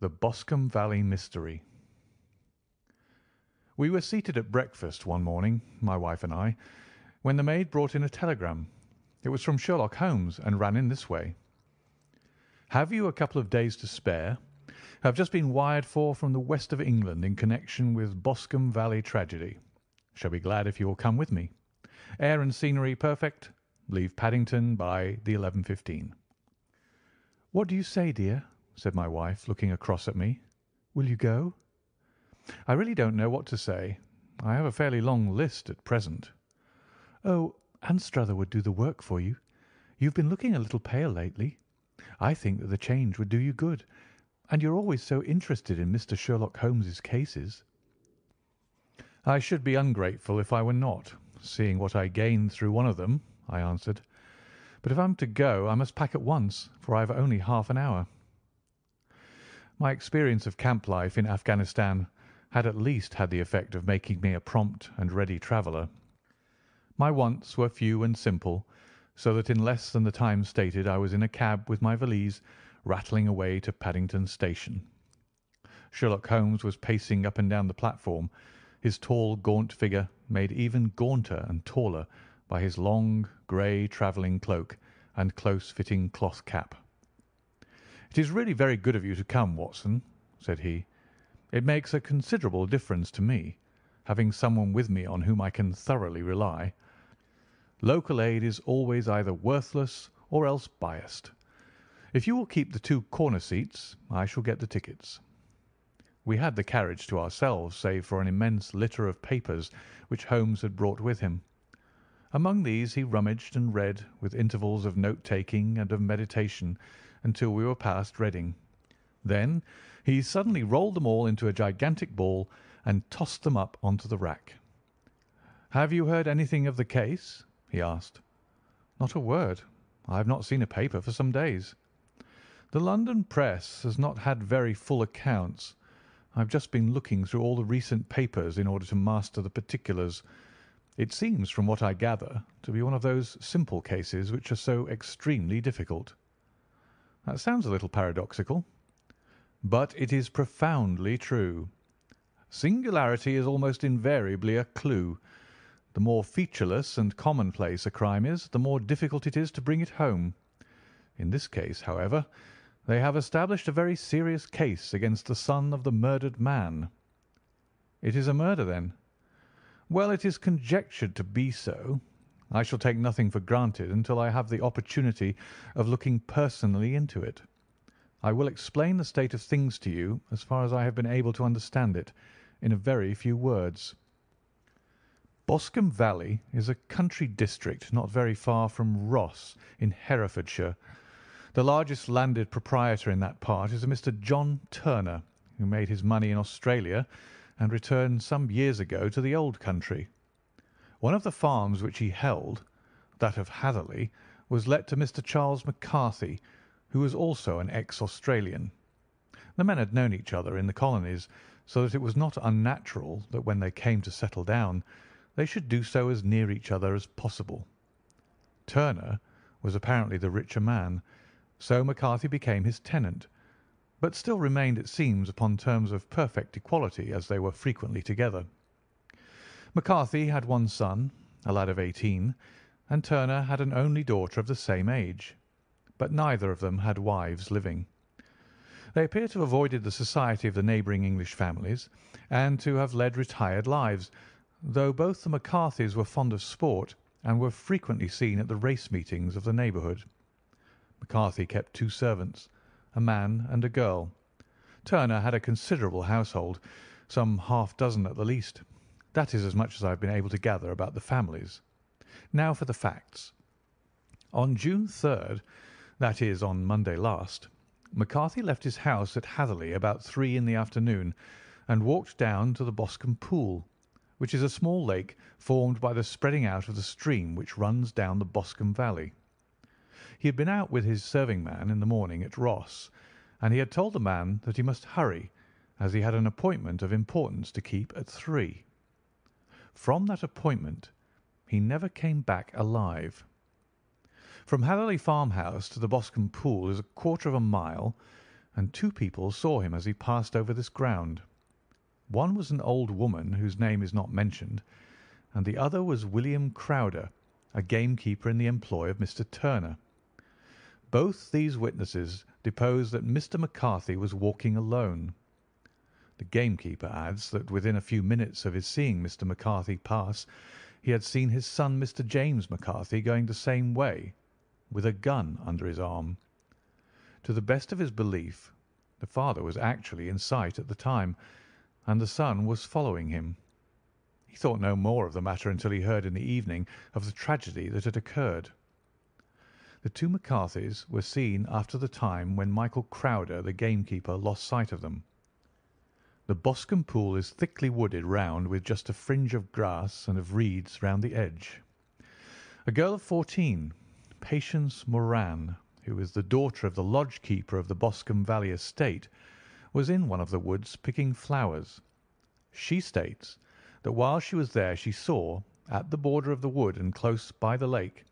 The Boscombe Valley Mystery We were seated at breakfast one morning, my wife and I, when the maid brought in a telegram. It was from Sherlock Holmes, and ran in this way: "Have you a couple of days to spare? Have just been wired for from the west of England in connection with Boscombe Valley tragedy. Shall be glad if you will come with me. Air and scenery perfect. Leave Paddington by the 11.15." "What do you say, dear?" Said my wife, looking across at me. "Will you go?" "I really don't know what to say. I have a fairly long list at present." "Oh, Anstruther would do the work for you. You have been looking a little pale lately. I think that the change would do you good, and you are always so interested in Mr. Sherlock Holmes's cases." "I should be ungrateful if I were not, seeing what I gained through one of them," I answered. "But if I am to go I must pack at once, for I have only half an hour. My experience of camp life in Afghanistan had at least had the effect of making me a prompt and ready traveller. My wants were few and simple, so that in less than the time stated I was in a cab with my valise, rattling away to Paddington Station. Sherlock Holmes was pacing up and down the platform, his tall, gaunt figure made even gaunter and taller by his long, grey travelling cloak and close-fitting cloth cap. "It is really very good of you to come, Watson," said he. "It makes a considerable difference to me, having someone with me on whom I can thoroughly rely. Local aid is always either worthless or else biased. If you will keep the two corner seats I shall get the tickets." We had the carriage to ourselves save for an immense litter of papers which Holmes had brought with him. Among these he rummaged and read, with intervals of note taking and of meditation until we were past Reading. Then he suddenly rolled them all into a gigantic ball and tossed them up on to the rack. "Have you heard anything of the case?" he asked. "Not a word. I have not seen a paper for some days." "The London press has not had very full accounts. I have just been looking through all the recent papers in order to master the particulars. It seems, from what I gather, to be one of those simple cases which are so extremely difficult. That sounds a little paradoxical. But it is profoundly true. Singularity is almost invariably a clue. The more featureless and commonplace a crime is, the more difficult it is to bring it home. In this case, however, they have established a very serious case against the son of the murdered man." "It is a murder, then?" "Well, it is conjectured to be so. I shall take nothing for granted until I have the opportunity of looking personally into it. I will explain the state of things to you, as far as I have been able to understand it, in a very few words. Boscombe Valley is a country district not very far from Ross, in Herefordshire. The largest landed proprietor in that part is a Mr. John Turner, who made his money in Australia and returned some years ago to the old country. One of the farms which he held, that of Hatherley, was let to Mr. Charles McCarthy, who was also an ex Australian. The men had known each other in the colonies, so that it was not unnatural that when they came to settle down they should do so as near each other as possible. Turner was apparently the richer man, so McCarthy became his tenant, but still remained, it seems, upon terms of perfect equality, as they were frequently together. McCarthy had one son, a lad of eighteen, and Turner had an only daughter of the same age, but neither of them had wives living. They appear to have avoided the society of the neighbouring English families, and to have led retired lives, though both the McCarthys were fond of sport, and were frequently seen at the race meetings of the neighbourhood. McCarthy kept two servants, a man and a girl. Turner had a considerable household, some half dozen at the least. That is as much as I have been able to gather about the families. Now for the facts. On June 3rd, that is, on Monday last, McCarthy left his house at Hatherley about three in the afternoon, and walked down to the Boscombe Pool, which is a small lake formed by the spreading out of the stream which runs down the Boscombe Valley. He had been out with his serving man in the morning at Ross, and he had told the man that he must hurry, as he had an appointment of importance to keep at three. From that appointment he never came back alive. From Hatherley farmhouse to the Boscombe Pool is a quarter of a mile, and two people saw him as he passed over this ground. One was an old woman whose name is not mentioned, and the other was William Crowder, a gamekeeper in the employ of Mr. Turner. Both these witnesses depose that Mr. McCarthy was walking alone. The gamekeeper adds that within a few minutes of his seeing Mr. McCarthy pass he had seen his son, Mr. James McCarthy, going the same way, with a gun under his arm. To the best of his belief, the father was actually in sight at the time, and the son was following him. He thought no more of the matter until he heard in the evening of the tragedy that had occurred. The two McCarthys were seen after the time when Michael Crowder, the gamekeeper, lost sight of them. The Boscombe Pool is thickly wooded round with just a fringe of grass and of reeds round the edge. A girl of fourteen, Patience Moran, who is the daughter of the lodge keeper of the Boscombe Valley estate, was in one of the woods picking flowers. She states that while she was there she saw, at the border of the wood and close by the lake,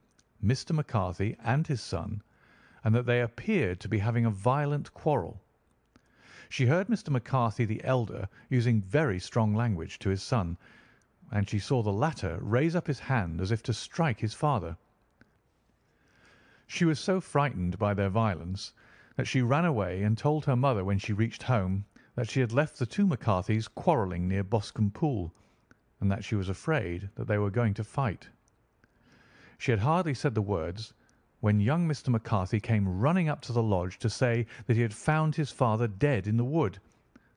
Mr. McCarthy and his son, and that they appeared to be having a violent quarrel. She heard Mr. McCarthy the elder using very strong language to his son, and she saw the latter raise up his hand as if to strike his father. She was so frightened by their violence that she ran away and told her mother when she reached home that she had left the two McCarthys quarrelling near Boscombe Pool, and that she was afraid that they were going to fight. She had hardly said the words when young Mr. McCarthy came running up to the lodge to say that he had found his father dead in the wood,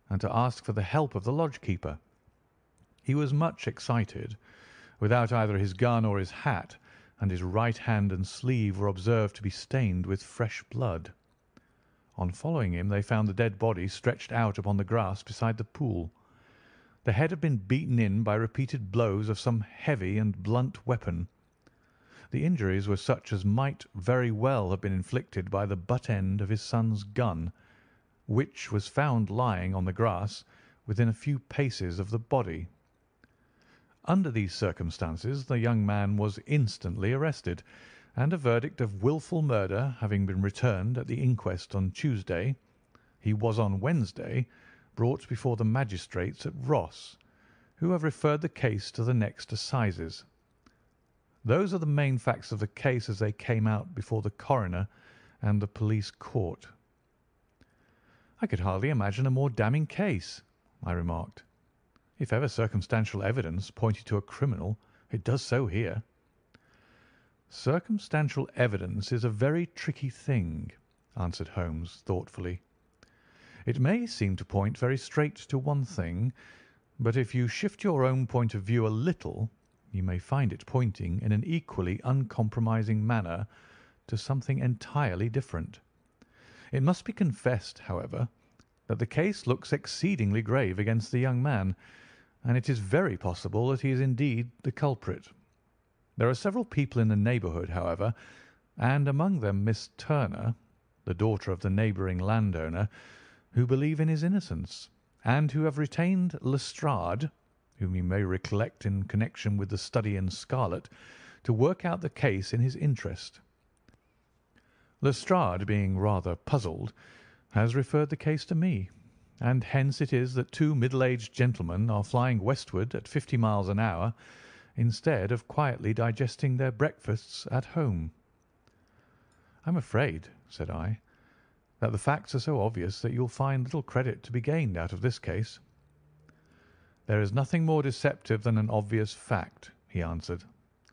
and to ask for the help of the lodge keeper. He was much excited, without either his gun or his hat, and his right hand and sleeve were observed to be stained with fresh blood. On following him they found the dead body stretched out upon the grass beside the pool. The head had been beaten in by repeated blows of some heavy and blunt weapon. The injuries were such as might very well have been inflicted by the butt end of his son's gun, which was found lying on the grass within a few paces of the body. Under these circumstances the young man was instantly arrested, and a verdict of wilful murder having been returned at the inquest on Tuesday, he was on Wednesday brought before the magistrates at Ross, who have referred the case to the next assizes. Those are the main facts of the case as they came out before the coroner and the police court." "I could hardly imagine a more damning case," I remarked. If ever circumstantial evidence pointed to a criminal, it does so here." "Circumstantial evidence is a very tricky thing," answered Holmes thoughtfully. "It may seem to point very straight to one thing, but if you shift your own point of view a little you may find it pointing in an equally uncompromising manner to something entirely different. It must be confessed, however, that the case looks exceedingly grave against the young man and it is very possible that he is indeed the culprit. There are several people in the neighbourhood, however, and among them Miss Turner, the daughter of the neighbouring landowner, who believe in his innocence, and who have retained Lestrade, whom you may recollect in connection with the study in scarlet, to work out the case in his interest. Lestrade, being rather puzzled, has referred the case to me and hence it is that two middle-aged gentlemen are flying westward at fifty miles an hour instead of quietly digesting their breakfasts at home. "I'm afraid," said I, "that the facts are so obvious that you'll find little credit to be gained out of this case." "There is nothing more deceptive than an obvious fact," he answered,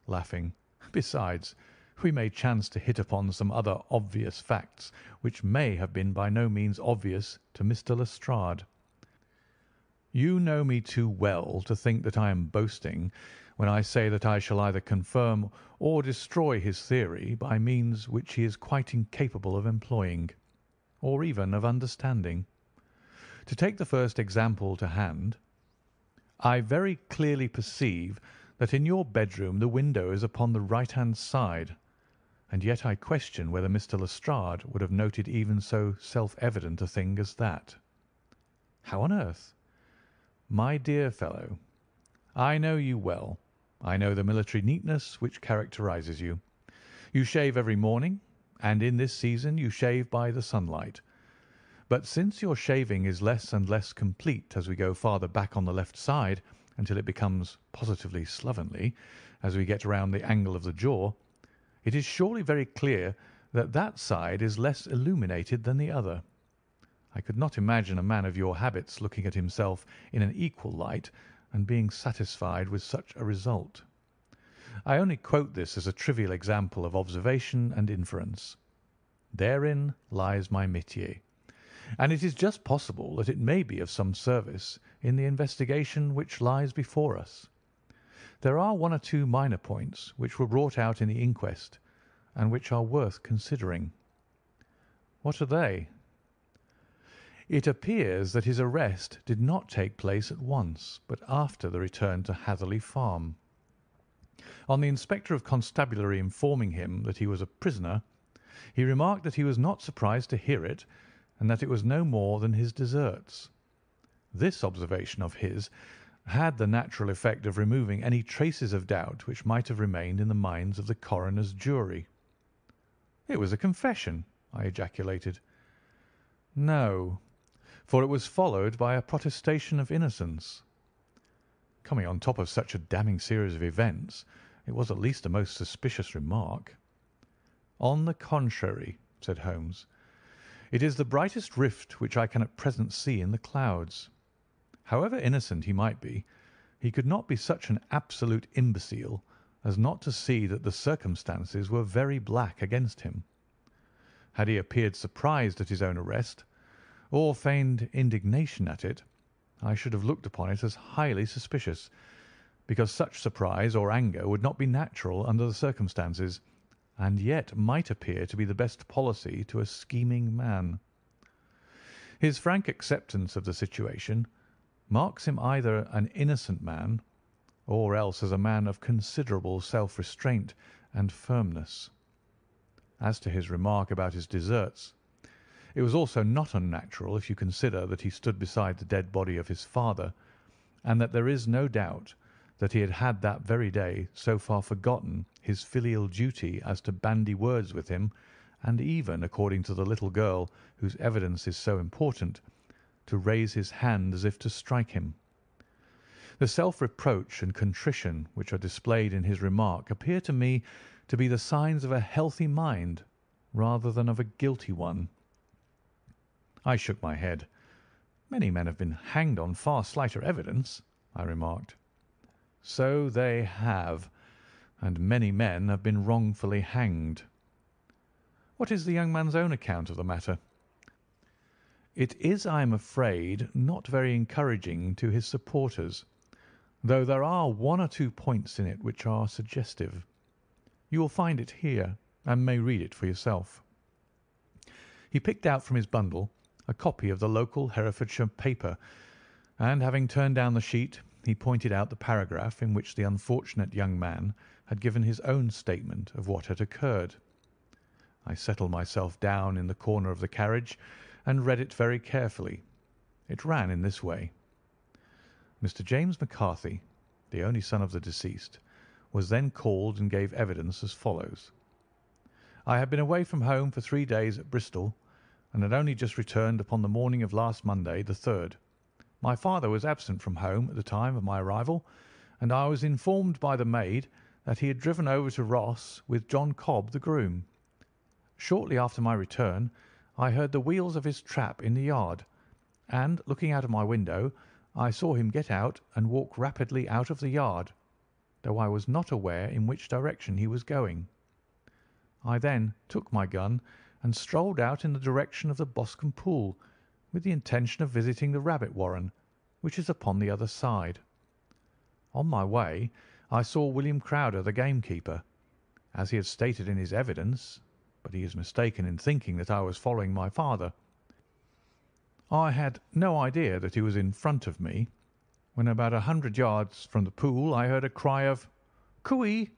laughing. "Besides we may chance to hit upon some other obvious facts which may have been by no means obvious to Mr. Lestrade. You know me too well to think that I am boasting when I say that I shall either confirm or destroy his theory by means which he is quite incapable of employing, or even of understanding. To take the first example to hand, I very clearly perceive that in your bedroom the window is upon the right-hand side and yet I question whether Mr. Lestrade would have noted even so self-evident a thing as that. How on earth? My dear fellow, I know you well. I know the military neatness which characterises you. You shave every morning, and in this season you shave by the sunlight. But since your shaving is less and less complete as we go farther back on the left side, until it becomes positively slovenly as we get round the angle of the jaw, it is surely very clear that that side is less illuminated than the other. I could not imagine a man of your habits looking at himself in an equal light and being satisfied with such a result. I only quote this as a trivial example of observation and inference. Therein lies my métier, and it is just possible that it may be of some service in the investigation which lies before us. There are one or two minor points which were brought out in the inquest, and which are worth considering." "What are they?" "It appears that his arrest did not take place at once, but after the return to Hatherley Farm. On the Inspector of Constabulary informing him that he was a prisoner, he remarked that he was not surprised to hear it, and that it was no more than his deserts. This observation of his had the natural effect of removing any traces of doubt which might have remained in the minds of the coroner's jury. "It was a confession!" I ejaculated. "No, for it was followed by a protestation of innocence. Coming on top of such a damning series of events, it was at least a most suspicious remark." "On the contrary," said Holmes, "it is the brightest rift which I can at present see in the clouds. However innocent he might be, he could not be such an absolute imbecile as not to see that the circumstances were very black against him. Had he appeared surprised at his own arrest, or feigned indignation at it, I should have looked upon it as highly suspicious, because such surprise or anger would not be natural under the circumstances, and yet might appear to be the best policy to a scheming man. His frank acceptance of the situation marks him either an innocent man or else as a man of considerable self-restraint and firmness. As to his remark about his deserts, it was also not unnatural if you consider that he stood beside the dead body of his father, and that there is no doubt that he had had that very day so far forgotten his filial duty as to bandy words with him, and even, according to the little girl whose evidence is so important, to raise his hand as if to strike him. The self-reproach and contrition which are displayed in his remark appear to me to be the signs of a healthy mind rather than of a guilty one. I shook my head. "Many men have been hanged on far slighter evidence," I remarked. "So they have, and many men have been wrongfully hanged." "What is the young man's own account of the matter?" It is, I am afraid, not very encouraging to his supporters, though there are one or two points in it which are suggestive. You will find it here, and may read it for yourself. He picked out from his bundle a copy of the local Herefordshire paper, and having turned down the sheet, he pointed out the paragraph in which the unfortunate young man had given his own statement of what had occurred. I settled myself down in the corner of the carriage and read it very carefully. It ran in this way: Mr. James McCarthy, the only son of the deceased, was then called and gave evidence as follows: I had been away from home for three days at Bristol, and had only just returned upon the morning of last Monday, the 3rd. My father was absent from home at the time of my arrival, and I was informed by the maid that he had driven over to Ross with John Cobb, the groom. Shortly after my return I heard the wheels of his trap in the yard, and, looking out of my window, I saw him get out and walk rapidly out of the yard, though I was not aware in which direction he was going. I then took my gun and strolled out in the direction of the Boscombe Pool, with the intention of visiting the rabbit warren, which is upon the other side. On my way I saw William Crowder, the gamekeeper. As he had stated in his evidence, but he is mistaken in thinking that I was following my father. I had no idea that he was in front of me. When about a hundred yards from the pool I heard a cry of "Cooee!"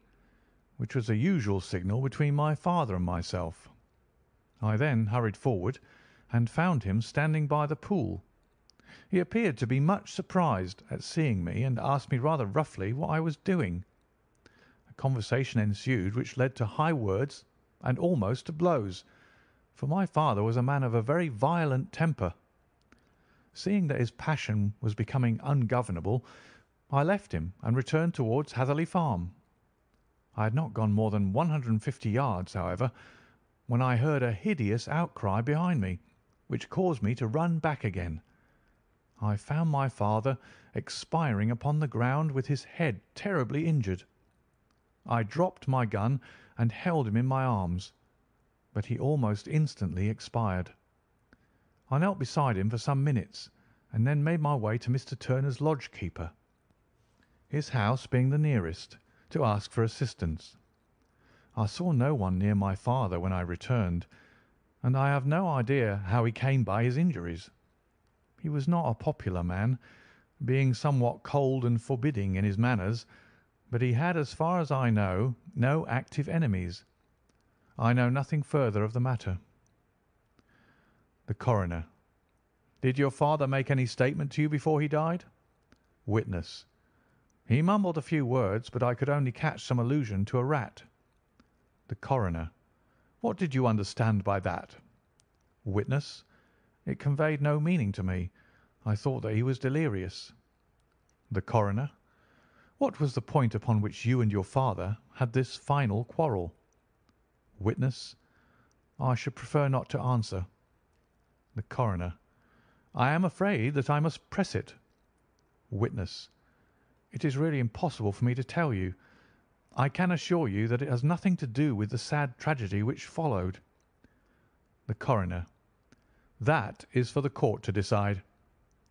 which was the usual signal between my father and myself. I then hurried forward and found him standing by the pool. He appeared to be much surprised at seeing me and asked me rather roughly what I was doing. A conversation ensued which led to high words and almost to blows, for my father was a man of a very violent temper. Seeing that his passion was becoming ungovernable, I left him and returned towards Hatherley Farm. I had not gone more than 150 yards, however, when I heard a hideous outcry behind me, which caused me to run back again. I found my father expiring upon the ground with his head terribly injured. I dropped my gun and held him in my arms, but he almost instantly expired. I knelt beside him for some minutes, and then made my way to Mr. Turner's lodge keeper, his house being the nearest, to ask for assistance. I saw no one near my father when I returned, and I have no idea how he came by his injuries. He was not a popular man, being somewhat cold and forbidding in his manners, but he had, as far as I know, no active enemies. I know nothing further of the matter. The Coroner: Did your father make any statement to you before he died? Witness: He mumbled a few words, but I could only catch some allusion to a rat. The Coroner: What did you understand by that? Witness: It conveyed no meaning to me. I thought that he was delirious. The Coroner: What was the point upon which you and your father had this final quarrel? Witness: I should prefer not to answer. The Coroner: I am afraid that I must press it. Witness: It is really impossible for me to tell you. I can assure you that it has nothing to do with the sad tragedy which followed. The Coroner: That is for the court to decide.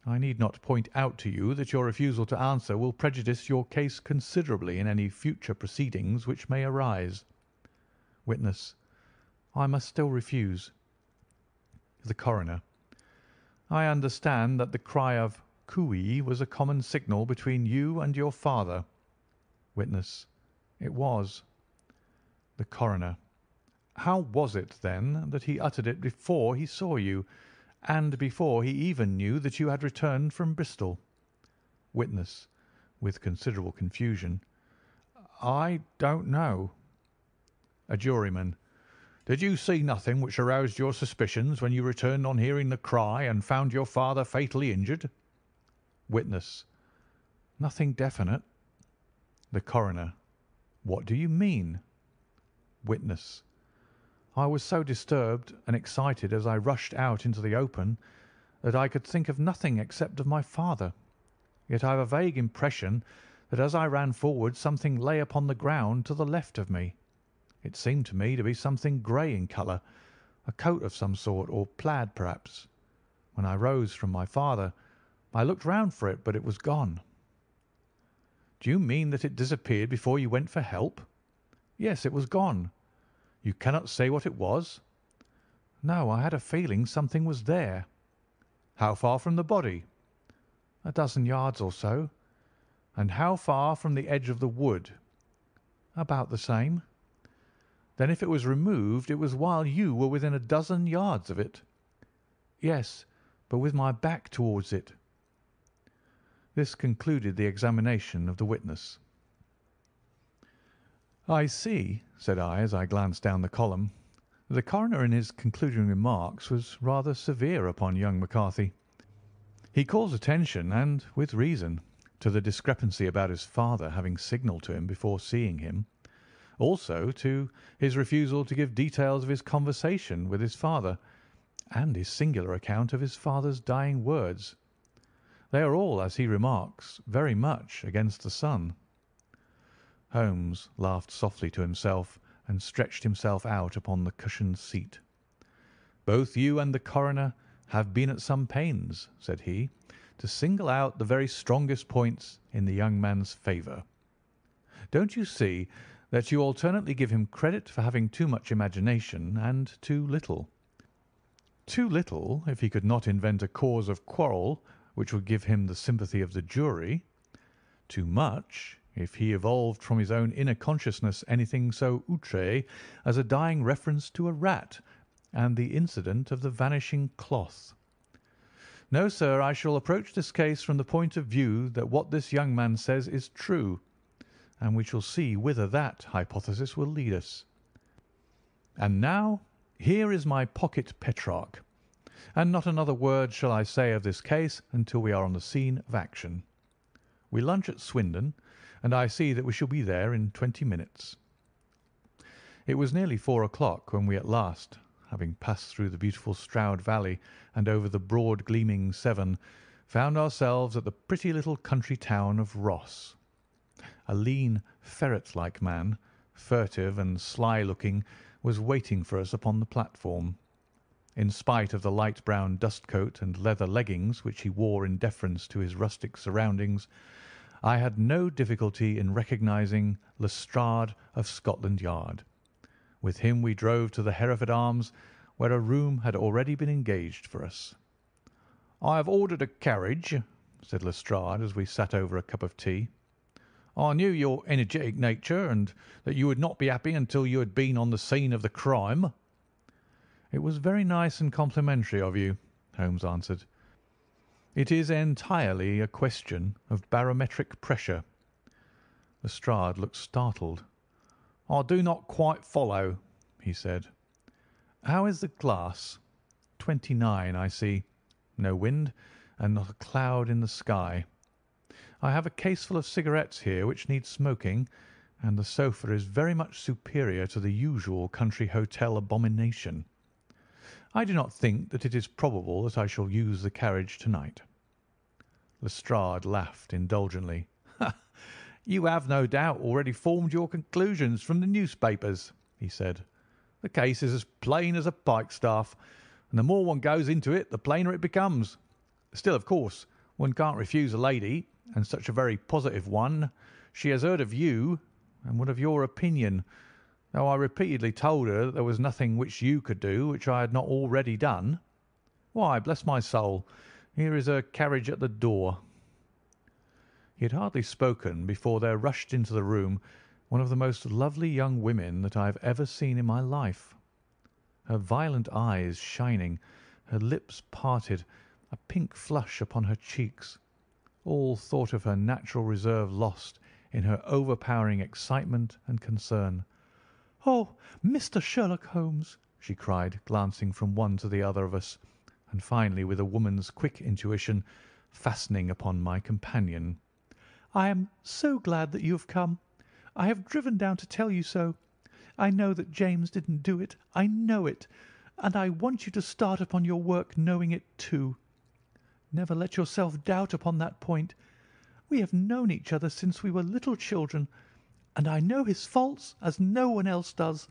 I need not point out to you that your refusal to answer will prejudice your case considerably in any future proceedings which may arise. Witness: I must still refuse. The Coroner: I understand that the cry of "Cooee" was a common signal between you and your father. Witness: It was. The Coroner: How was it, then, that he uttered it before he saw you, and before he even knew that you had returned from Bristol? Witness (with considerable confusion): I don't know. A Juryman: Did you see nothing which aroused your suspicions when you returned on hearing the cry and found your father fatally injured? Witness: Nothing definite. The Coroner: What do you mean? Witness: I was so disturbed and excited as I rushed out into the open that I could think of nothing except of my father. Yet I have a vague impression that as I ran forward something lay upon the ground to the left of me. It seemed to me to be something grey in colour, a coat of some sort, or plaid perhaps. When I rose from my father I looked round for it, but it was gone. Do you mean that it disappeared before you went for help? Yes, it was gone. You cannot say what it was? No, I had a feeling something was there. How far from the body? A dozen yards or so. And how far from the edge of the wood? About the same. Then if it was removed it was while you were within a dozen yards of it? Yes, but with my back towards it. This concluded the examination of the witness. "I see," said I, as I glanced down the column, that the coroner in his concluding remarks was rather severe upon young McCarthy. He calls attention, and with reason, to the discrepancy about his father having signalled to him before seeing him, also to his refusal to give details of his conversation with his father, and his singular account of his father's dying words. They are all, as he remarks, very much against the son." Holmes laughed softly to himself and stretched himself out upon the cushioned seat. "Both you and the coroner have been at some pains," said he, "to single out the very strongest points in the young man's favour. Don't you see that you alternately give him credit for having too much imagination and too little? Too little if he could not invent a cause of quarrel which would give him the sympathy of the jury; too much, if he evolved from his own inner consciousness anything so outré as a dying reference to a rat and the incident of the vanishing cloth. No, sir, I shall approach this case from the point of view that what this young man says is true, and we shall see whither that hypothesis will lead us. And now here is my pocket Petrarch, and not another word shall I say of this case until we are on the scene of action. We lunch at Swindon, and I see that we shall be there in twenty minutes." It was nearly four o'clock when we at last, having passed through the beautiful Stroud Valley and over the broad gleaming Severn, found ourselves at the pretty little country town of Ross. A lean, ferret-like man, furtive and sly-looking, was waiting for us upon the platform. In spite of the light brown dust coat and leather leggings which he wore in deference to his rustic surroundings, I had no difficulty in recognising Lestrade of Scotland Yard. With him we drove to the Hereford Arms, where a room had already been engaged for us. "I have ordered a carriage," said Lestrade as we sat over a cup of tea. "I knew your energetic nature, and that you would not be happy until you had been on the scene of the crime." "It was very nice and complimentary of you," Holmes answered. "It is entirely a question of barometric pressure." Lestrade looked startled. "I do not quite follow," he said. "How is the glass?" Twenty nine, I see no wind, and not a cloud in the sky. I have a caseful of cigarettes here which need smoking, and the sofa is very much superior to the usual country hotel abomination. I do not think that it is probable that I shall use the carriage to-night." Lestrade laughed indulgently. "You have, no doubt, already formed your conclusions from the newspapers," he said. "The case is as plain as a pikestaff and the more one goes into it the plainer it becomes. Still, of course, one can't refuse a lady, and such a very positive one. She has heard of you, and would have your opinion, though I repeatedly told her that there was nothing which you could do which I had not already done. Why, bless my soul, here is her carriage at the door." He had hardly spoken before there rushed into the room one of the most lovely young women that I have ever seen in my life her violent eyes shining, her lips parted, a pink flush upon her cheeks, all thought of her natural reserve lost in her overpowering excitement and concern. "Oh, Mr. Sherlock Holmes!" she cried, glancing from one to the other of us, and finally, with a woman's quick intuition, fastening upon my companion. "I am so glad that you have come. I have driven down to tell you so. I know that James didn't do it. I know it, and I want you to start upon your work knowing it too. Never let yourself doubt upon that point. We have known each other since we were little children, and I know his faults as no one else does,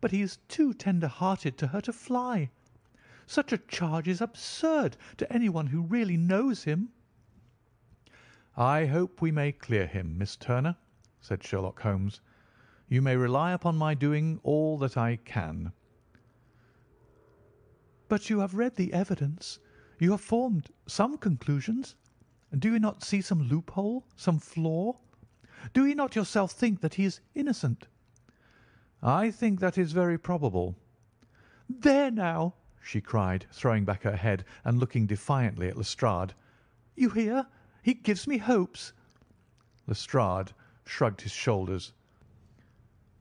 but he is too tender-hearted to hurt a fly. Such a charge is absurd to anyone who really knows him." "I hope we may clear him, Miss Turner," said Sherlock Holmes. You may rely upon my doing all that I can." "But you have read the evidence. You have formed some conclusions. And do you not see some loophole, some flaw? Do you not yourself think that he is innocent?" "I think that is very probable." "There now!" she cried, throwing back her head and looking defiantly at Lestrade. "You hear? He gives me hopes." Lestrade shrugged his shoulders.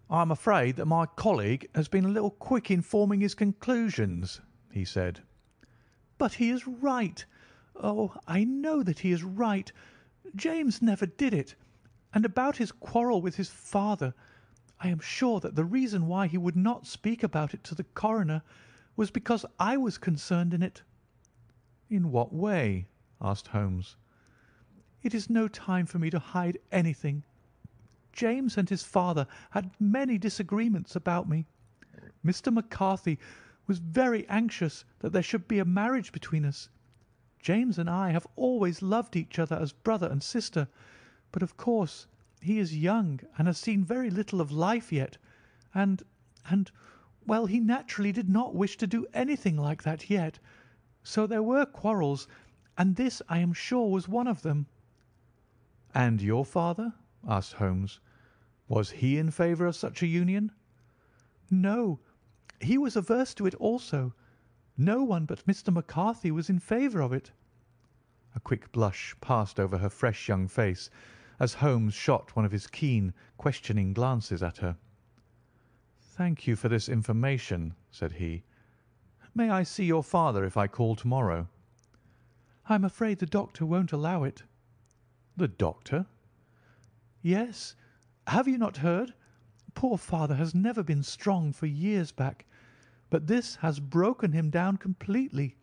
"I am afraid that my colleague has been a little quick in forming his conclusions," he said. "But he is right. Oh, I know that he is right. James never did it. And about his quarrel with his father, I am sure that the reason why he would not speak about it to the coroner was because I was concerned in it." "In what way?" asked Holmes. "It is no time for me to hide anything. James and his father had many disagreements about me. Mr. McCarthy was very anxious that there should be a marriage between us. James and I have always loved each other as brother and sister, but of course he is young and has seen very little of life yet, and and well, he naturally did not wish to do anything like that yet. So there were quarrels, and this I am sure was one of them." "And your father?" asked Holmes. "Was he in favour of such a union?" "No, he was averse to it also. No one but Mr. McCarthy was in favour of it." A quick blush passed over her fresh young face as Holmes shot one of his keen, questioning glances at her. "Thank you for this information," said he. "May I see your father if I call to morrow?" "I am afraid the doctor won't allow it." "The doctor?" "Yes. Have you not heard? Poor father has never been strong for years back, but this has broken him down completely.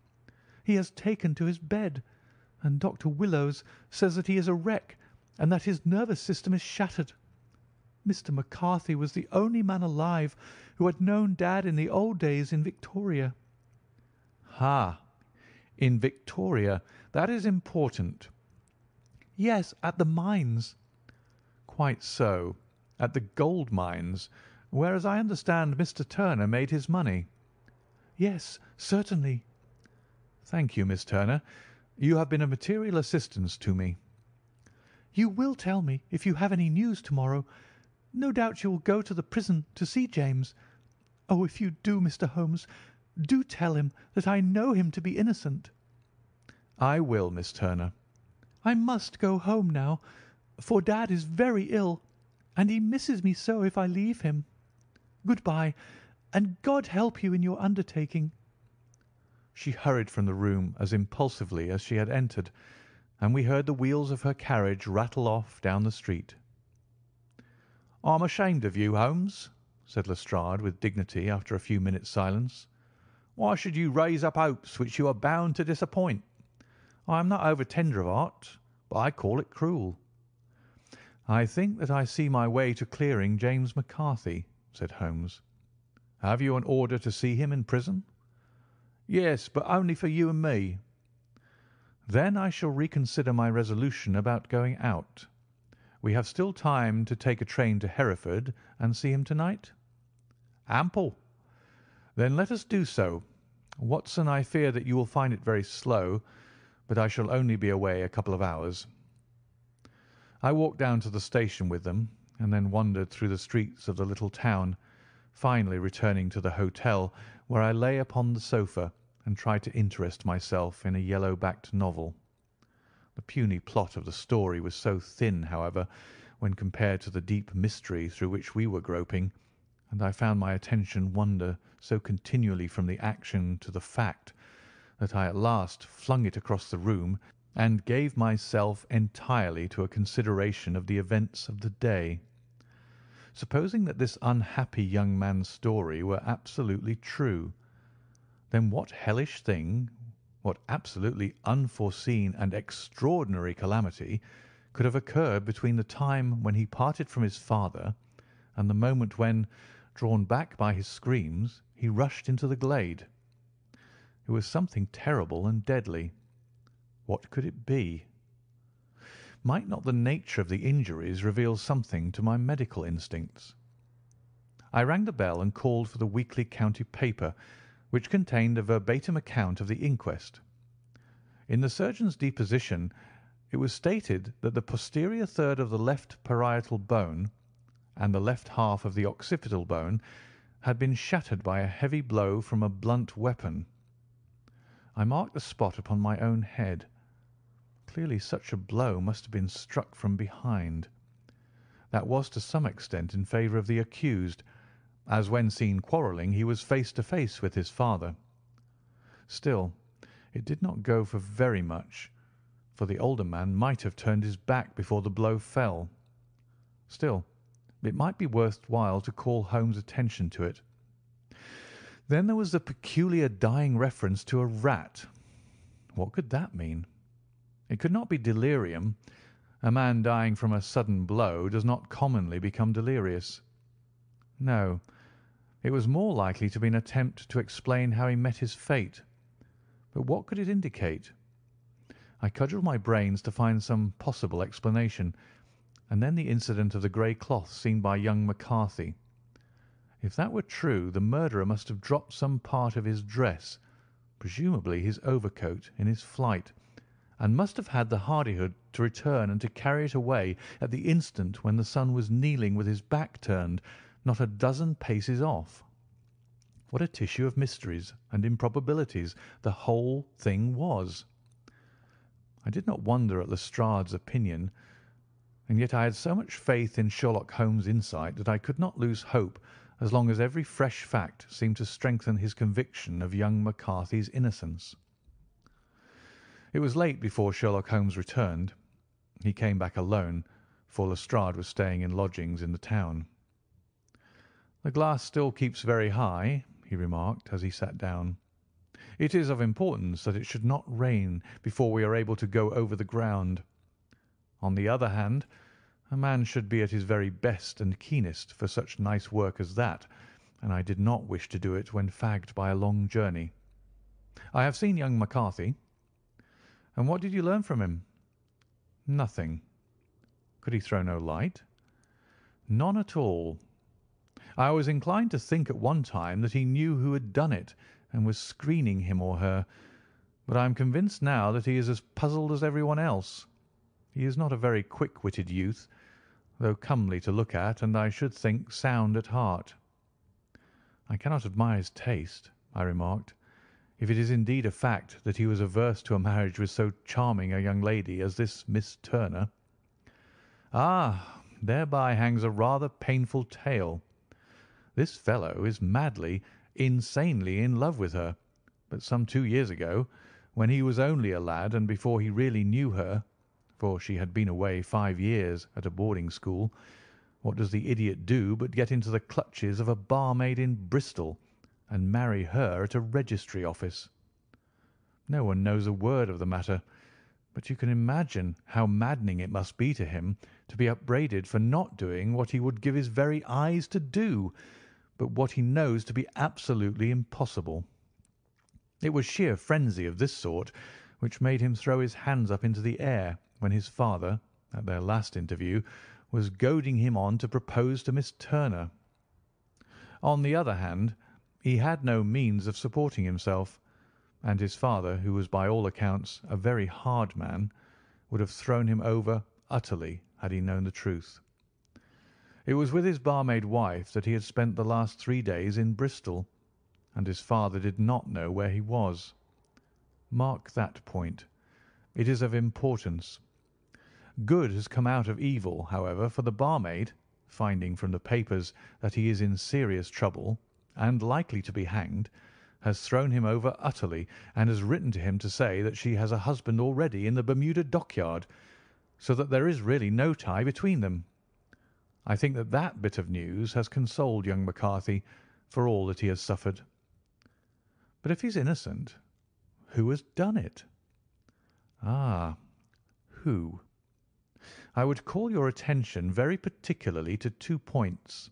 He has taken to his bed, and Dr. Willows says that he is a wreck and that his nervous system is shattered. Mr. McCarthy was the only man alive who had known dad in the old days in Victoria." "Ha! In Victoria. That is important." "Yes, at the mines." "Quite so. At the gold mines, where, as I understand, Mr. Turner made his money." "Yes, certainly." "Thank you, Miss Turner. You have been of material assistance to me." "You will tell me if you have any news to morrow. No doubt you will go to the prison to see James. Oh, if you do, Mr. Holmes, do tell him that I know him to be innocent." "I will, Miss Turner." "I must go home now, for dad is very ill, and he misses me so if I leave him. Good bye, and God help you in your undertaking." She hurried from the room as impulsively as she had entered, and we heard the wheels of her carriage rattle off down the street. "I'm ashamed of you, Holmes," said Lestrade with dignity after a few minutes' silence. "Why should you raise up hopes which you are bound to disappoint? I am not over tender of heart, but I call it cruel." "I think that I see my way to clearing James McCarthy," said Holmes. "Have you an order to see him in prison?" "Yes, but only for you and me." "Then I shall reconsider my resolution about going out. We have still time to take a train to Hereford and see him to-night?" "Ample." "Then let us do so. Watson, I fear that you will find it very slow, but I shall only be away a couple of hours." I walked down to the station with them, and then wandered through the streets of the little town, finally returning to the hotel, where I lay upon the sofa and tried to interest myself in a yellow backed novel. The puny plot of the story was so thin, however, when compared to the deep mystery through which we were groping, and I found my attention wander so continually from the action to the fact, that I at last flung it across the room and gave myself entirely to a consideration of the events of the day. Supposing that this unhappy young man's story were absolutely true, then what hellish thing what absolutely unforeseen and extraordinary calamity could have occurred between the time when he parted from his father and the moment when, drawn back by his screams, he rushed into the glade? It was something terrible and deadly. What could it be? Might not the nature of the injuries reveal something to my medical instincts? I rang the bell and called for the weekly county paper which contained a verbatim account of the inquest. In the surgeon's deposition it was stated that the posterior third of the left parietal bone and the left half of the occipital bone had been shattered by a heavy blow from a blunt weapon. I marked the spot upon my own head. Clearly such a blow must have been struck from behind. That was to some extent in favour of the accused, as when seen quarrelling he was face to face with his father. Still, it did not go for very much, for the older man might have turned his back before the blow fell. Still, it might be worth while to call Holmes' attention to it. Then there was the peculiar dying reference to a rat. What could that mean? It could not be delirium. A man dying from a sudden blow does not commonly become delirious. No, it was more likely to be an attempt to explain how he met his fate. But what could it indicate? I cudgelled my brains to find some possible explanation, and then the incident of the grey cloth seen by young McCarthy. If that were true, the murderer must have dropped some part of his dress, presumably his overcoat, in his flight, and must have had the hardihood to return and to carry it away at the instant when the son was kneeling with his back turned not a dozen paces off. What a tissue of mysteries and improbabilities the whole thing was! I did not wonder at Lestrade's opinion, and yet I had so much faith in Sherlock Holmes' insight that I could not lose hope as long as every fresh fact seemed to strengthen his conviction of young McCarthy's innocence. It was late before Sherlock Holmes returned. He came back alone, for Lestrade was staying in lodgings in the town. "The glass still keeps very high," he remarked, as he sat down. "It is of importance that it should not rain before we are able to go over the ground. On the other hand, a man should be at his very best and keenest for such nice work as that, and I did not wish to do it when fagged by a long journey. I have seen young McCarthy." "And what did you learn from him?" "Nothing." "Could he throw no light?" "None at all. I was inclined to think at one time that he knew who had done it and was screening him or her, but I am convinced now that he is as puzzled as everyone else. He is not a very quick-witted youth, though comely to look at, and I should think sound at heart." "I cannot admire his taste," I remarked, "if it is indeed a fact that he was averse to a marriage with so charming a young lady as this Miss Turner." "Ah, thereby hangs a rather painful tale. This fellow is madly, insanely in love with her, but some two years ago, when he was only a lad and before he really knew her for she had been away five years at a boarding school, what does the idiot do but get into the clutches of a barmaid in Bristol and marry her at a registry office? No one knows a word of the matter, but you can imagine how maddening it must be to him to be upbraided for not doing what he would give his very eyes to do, but what he knows to be absolutely impossible. It was sheer frenzy of this sort which made him throw his hands up into the air when his father, at their last interview, was goading him on to propose to Miss Turner. On the other hand, he had no means of supporting himself, and his father, who was by all accounts a very hard man, would have thrown him over utterly had he known the truth. It was with his barmaid wife that he had spent the last three days in Bristol, and his father did not know where he was. Mark that point. It is of importance. Good has come out of evil, however, for the barmaid, finding from the papers that he is in serious trouble and likely to be hanged, has thrown him over utterly, and has written to him to say that she has a husband already in the Bermuda dockyard, so that there is really no tie between them. I think that that bit of news has consoled young McCarthy for all that he has suffered. But if he's innocent, who has done it? Ah, who? I would call your attention very particularly to two points.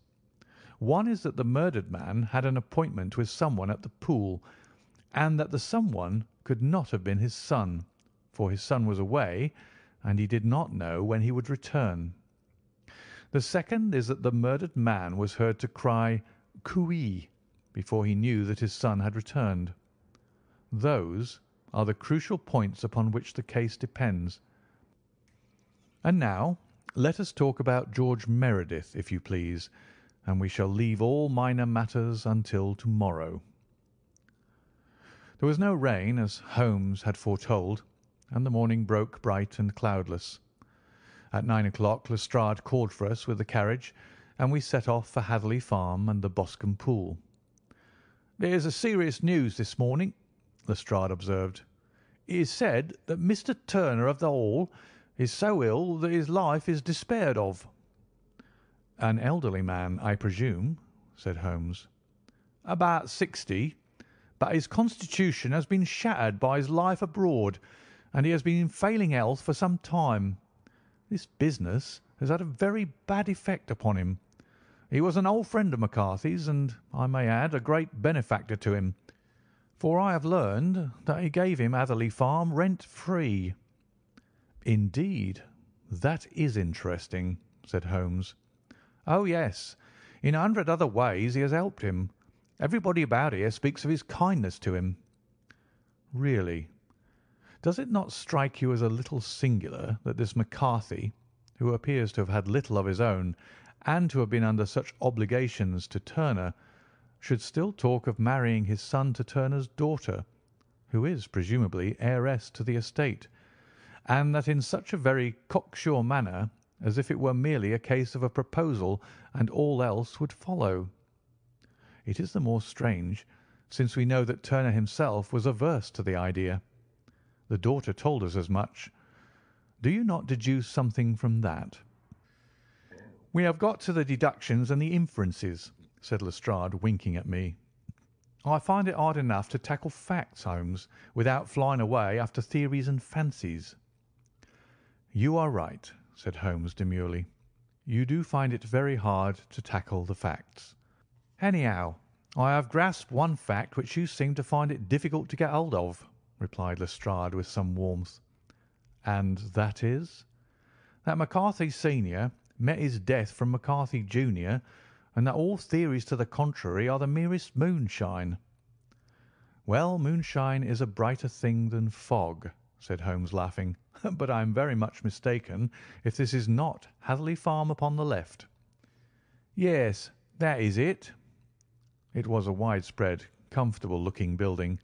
One is that the murdered man had an appointment with someone at the pool, and that the someone could not have been his son, for his son was away, and he did not know when he would return. The second is that the murdered man was heard to cry "Cooee" before he knew that his son had returned. Those are the crucial points upon which the case depends. And now let us talk about George Meredith, if you please, and we shall leave all minor matters until to-morrow. There was no rain, as Holmes had foretold, and the morning broke bright and cloudless. At nine o'clock Lestrade called for us with the carriage, and we set off for Hatherley Farm and the Boscombe Pool. "There's a serious news this morning," Lestrade observed. "It is said that Mr. Turner of the Hall is so ill that his life is despaired of." "An elderly man, I presume?" said Holmes. "About sixty, but his constitution has been shattered by his life abroad, and he has been in failing health for some time. This business has had a very bad effect upon him. He was an old friend of McCarthy's, and, I may add, a great benefactor to him, for I have learned that he gave him Hatherley Farm rent free. "Indeed! That is interesting," said Holmes. "Oh, yes. In a hundred other ways he has helped him. Everybody about here speaks of his kindness to him." "Really? Does it not strike you as a little singular that this McCarthy, who appears to have had little of his own, and to have been under such obligations to Turner, should still talk of marrying his son to Turner's daughter, who is presumably heiress to the estate? and that in such a very cocksure manner as if it were merely a case of a proposal and all else would follow. It is the more strange, since we know that Turner himself was averse to the idea. The daughter told us as much. Do you not deduce something from that?" "We have got to the deductions and the inferences," said Lestrade, winking at me. "I find it hard enough to tackle facts, Holmes, without flying away after theories and fancies." "You are right," said Holmes demurely. "You do find it very hard to tackle the facts." "Anyhow, I have grasped one fact which you seem to find it difficult to get hold of replied Lestrade with some warmth. "And that is?" "That McCarthy senior met his death from McCarthy junior, and that all theories to the contrary are the merest moonshine." "Well, moonshine is a brighter thing than fog," said Holmes, laughing. "But I am very much mistaken if this is not Hatherley Farm upon the left." "Yes, that is it." It was a widespread, comfortable looking building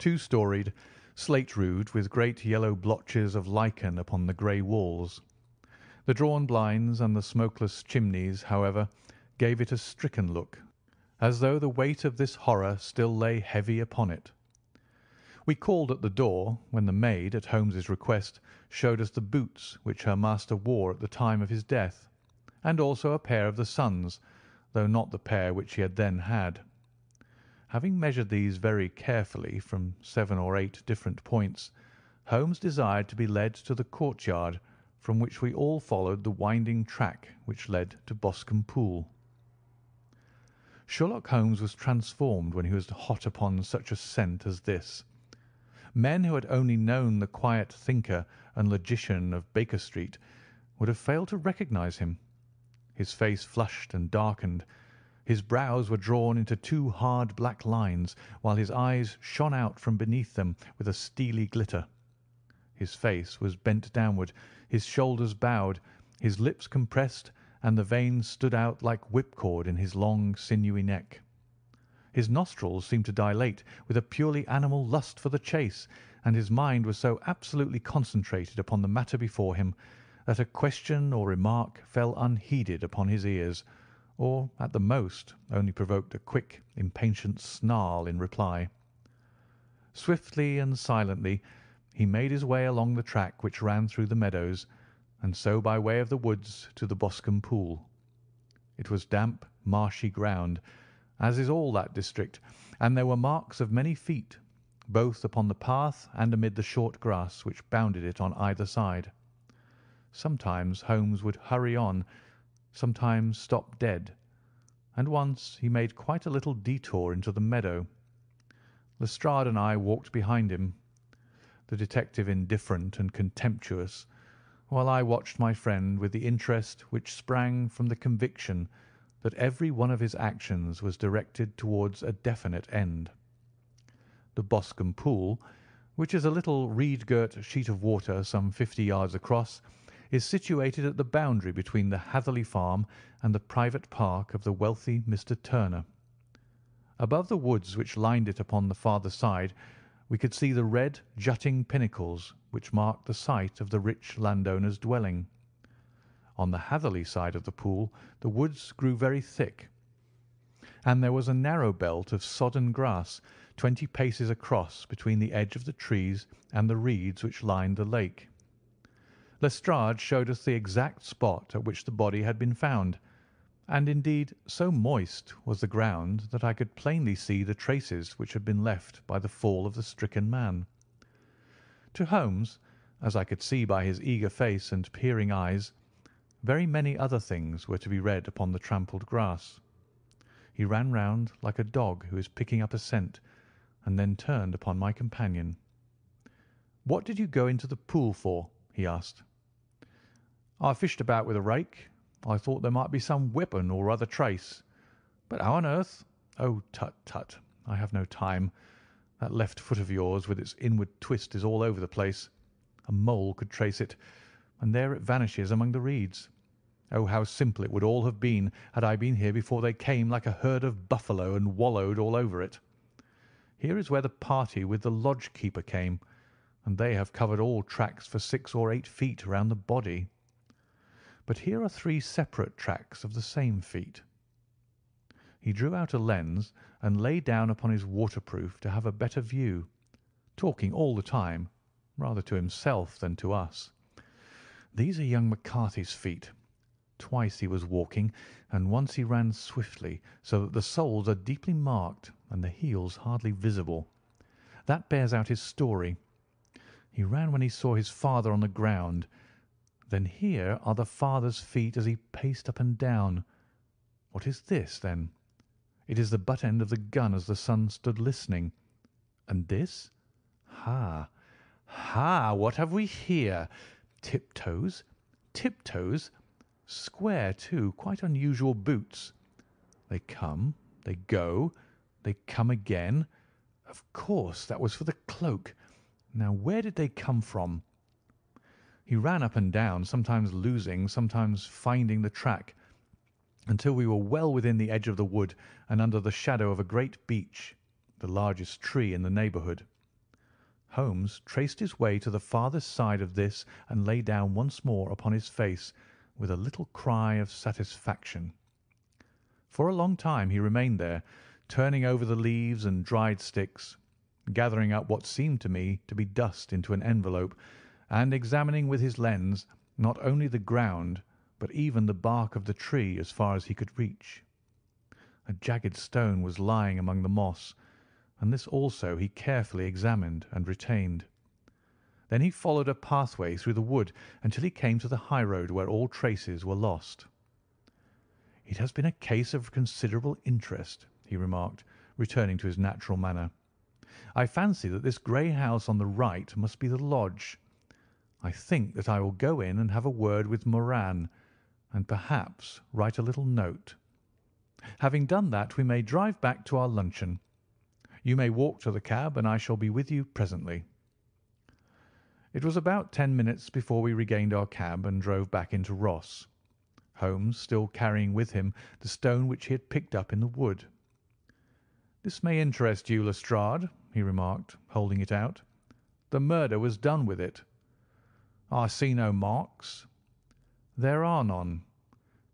two-storied, slate-roofed, with great yellow blotches of lichen upon the grey walls. The drawn blinds and the smokeless chimneys, however, gave it a stricken look, as though the weight of this horror still lay heavy upon it. We called at the door, when the maid, at Holmes's request, showed us the boots which her master wore at the time of his death, and also a pair of the son's, though not the pair which he had then had. Having measured these very carefully from seven or eight different points, Holmes desired to be led to the courtyard, from which we all followed the winding track which led to Boscombe Pool. Sherlock Holmes was transformed when he was hot upon such a scent as this. Men who had only known the quiet thinker and logician of Baker Street would have failed to recognise him. His face flushed and darkened, his brows were drawn into two hard black lines, while his eyes shone out from beneath them with a steely glitter. His face was bent downward, his shoulders bowed, his lips compressed, and the veins stood out like whipcord in his long, sinewy neck. His nostrils seemed to dilate with a purely animal lust for the chase, and his mind was so absolutely concentrated upon the matter before him that a question or remark fell unheeded upon his ears or at the most only provoked a quick, impatient snarl in reply. Swiftly and silently he made his way along the track which ran through the meadows, and so by way of the woods to the Boscombe Pool. It was damp, marshy ground, as is all that district, and there were marks of many feet, both upon the path and amid the short grass which bounded it on either side. Sometimes Holmes would hurry on sometimes stopped dead, and once he made quite a little detour into the meadow. Lestrade and I walked behind him, the detective indifferent and contemptuous, while I watched my friend with the interest which sprang from the conviction that every one of his actions was directed towards a definite end. The Boscombe Pool, which is a little reed-girt sheet of water some fifty yards across, is situated at the boundary between the Hatherley Farm and the private park of the wealthy Mr. Turner. Above the woods which lined it upon the farther side we could see the red, jutting pinnacles which marked the site of the rich landowner's dwelling. On the Hatherley side of the pool the woods grew very thick, and there was a narrow belt of sodden grass twenty paces across between the edge of the trees and the reeds which lined the lake. Lestrade showed us the exact spot at which the body had been found, and indeed so moist was the ground that I could plainly see the traces which had been left by the fall of the stricken man. To Holmes, as I could see by his eager face and peering eyes, very many other things were to be read upon the trampled grass. He ran round like a dog who is picking up a scent, and then turned upon my companion. "What did you go into the pool for?" he asked. I fished about with a rake. I thought there might be some weapon or other trace. But how on earth—" "Oh, tut, tut! I have no time. That left foot of yours with its inward twist is all over the place. A mole could trace it, and there it vanishes among the reeds. Oh, how simple it would all have been had I been here before they came like a herd of buffalo and wallowed all over it. Here is where the party with the lodge keeper came, and they have covered all tracks for six or eight feet round the body. But here are three separate tracks of the same feet. He drew out a lens and lay down upon his waterproof to have a better view, talking all the time, rather to himself than to us. "These are young McCarthy's feet. Twice he was walking, and once he ran swiftly, so that the soles are deeply marked and the heels hardly visible. That bears out his story. He ran when he saw his father on the ground. Then here are the father's feet as he paced up and down. What is this, then? It is the butt end of the gun as the son stood listening. And this? Ha! Ha! What have we here? Tiptoes? Tiptoes? Square, too, quite unusual boots. They come, they go, they come again. Of course, that was for the cloak. Now, where did they come from? He ran up and down, sometimes losing, sometimes finding the track, until we were well within the edge of the wood and under the shadow of a great beech, the largest tree in the neighbourhood. Holmes traced his way to the farthest side of this and lay down once more upon his face with a little cry of satisfaction. For a long time he remained there, turning over the leaves and dried sticks, gathering up what seemed to me to be dust into an envelope, and examining with his lens not only the ground but even the bark of the tree as far as he could reach. A jagged stone was lying among the moss, and this also he carefully examined and retained. Then he followed a pathway through the wood until he came to the highroad where all traces were lost. "It has been a case of considerable interest," he remarked, returning to his natural manner. "I fancy that this grey house on the right must be the lodge. I think that I will go in and have a word with Moran, and perhaps write a little note. Having done that we may drive back to our luncheon. You may walk to the cab, and I shall be with you presently." It was about ten minutes before we regained our cab and drove back into Ross, Holmes still carrying with him the stone which he had picked up in the wood. "This may interest you, Lestrade," he remarked, holding it out. "The murder was done with it." "I see no marks." "There are none."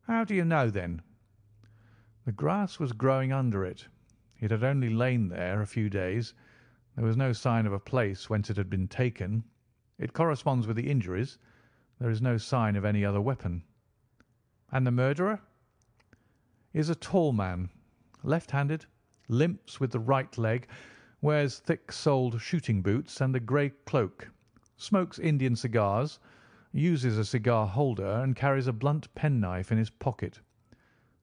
"How do you know, then?" "The grass was growing under it. It had only lain there a few days. There was no sign of a place whence it had been taken. It corresponds with the injuries. There is no sign of any other weapon." "And the murderer?" "Is a tall man, left-handed, limps with the right leg, wears thick-soled shooting boots and a grey cloak, smokes Indian cigars, uses a cigar holder, and carries a blunt penknife in his pocket.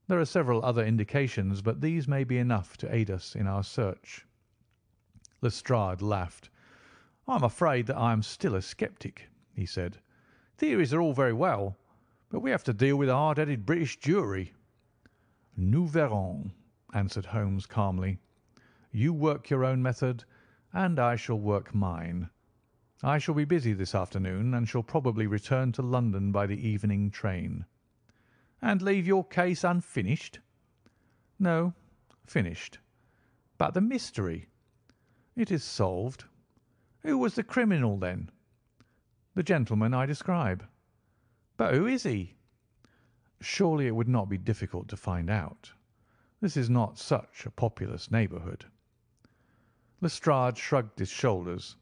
There are several other indications, but these may be enough to aid us in our search." Lestrade laughed. "I am afraid that I am still a sceptic," he said. "Theories are all very well, but we have to deal with a hard headed British jury." "Nous verrons," answered Holmes calmly. "You work your own method, and I shall work mine. I shall be busy this afternoon, and shall probably return to London by the evening train." "And leave your case unfinished?" "No, finished." "But the mystery?" "It is solved. Who was the criminal, then?" "The gentleman I describe." "But who is he?" "Surely it would not be difficult to find out. This is not such a populous neighbourhood." Lestrade shrugged his shoulders.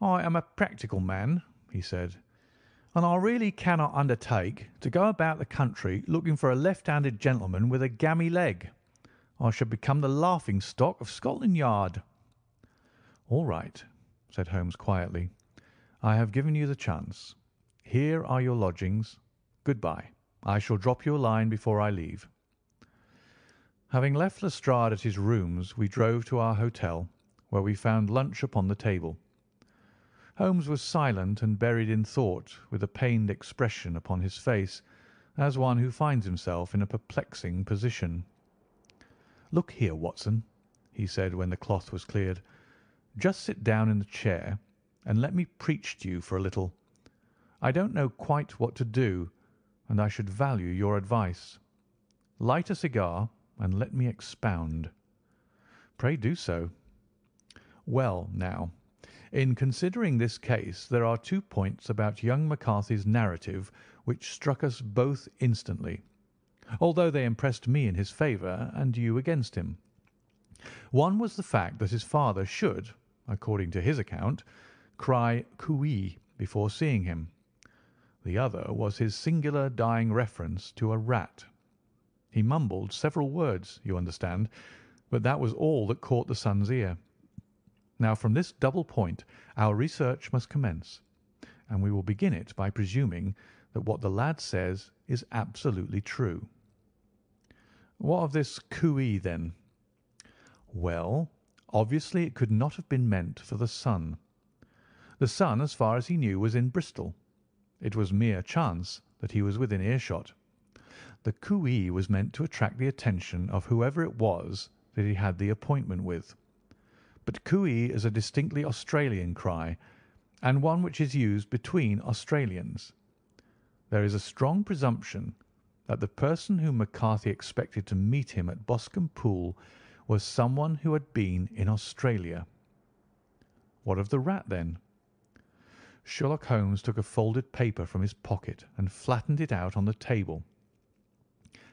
"I am a practical man," he said, "and I really cannot undertake to go about the country looking for a left-handed gentleman with a gammy leg. I should become the laughing stock of Scotland Yard." "All right said Holmes quietly. "I have given you the chance. Here are your lodgings. Good bye. I shall drop you a line before I leave." Having left Lestrade at his rooms, we drove to our hotel, where we found lunch upon the table. Holmes was silent and buried in thought, with a pained expression upon his face, as one who finds himself in a perplexing position. "Look here, Watson," he said when the cloth was cleared. Just sit down in the chair and let me preach to you for a little. I don't know quite what to do, and I should value your advice. Light a cigar and let me expound." "Pray do so." "Well, now, in considering this case there are two points about young McCarthy's narrative which struck us both instantly. although they impressed me in his favour and you against him. One was the fact that his father should, according to his account, cry cooee before seeing him. The other was his singular dying reference to a rat. He mumbled several words, you understand, but that was all that caught the son's ear. Now from this double point our research must commence, and we will begin it by presuming that what the lad says is absolutely true. What of this cooee, then? Well, obviously it could not have been meant for the son. The son, as far as he knew, was in Bristol. It was mere chance that he was within earshot. The cooee was meant to attract the attention of whoever it was that he had the appointment with. But cooee is a distinctly Australian cry, and one which is used between Australians. There is a strong presumption that the person whom McCarthy expected to meet him at Boscombe Pool was someone who had been in Australia. What of the rat, then? Sherlock Holmes took a folded paper from his pocket and flattened it out on the table.